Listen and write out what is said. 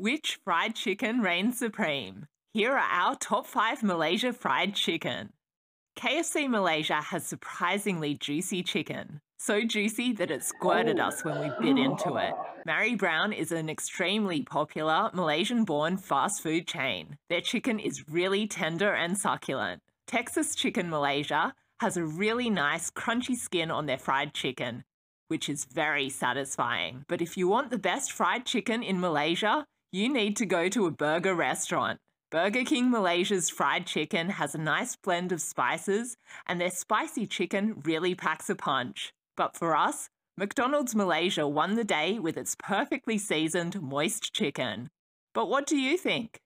Which fried chicken reigns supreme? Here are our top 5 Malaysia fried chicken. KFC Malaysia has surprisingly juicy chicken. So juicy that it squirted us when we bit into it. Marrybrown is an extremely popular Malaysian born fast food chain. Their chicken is really tender and succulent. Texas Chicken Malaysia has a really nice crunchy skin on their fried chicken, which is very satisfying. But if you want the best fried chicken in Malaysia, you need to go to a burger restaurant. Burger King Malaysia's fried chicken has a nice blend of spices, and their spicy chicken really packs a punch. But for us, McDonald's Malaysia won the day with its perfectly seasoned, moist chicken. But what do you think?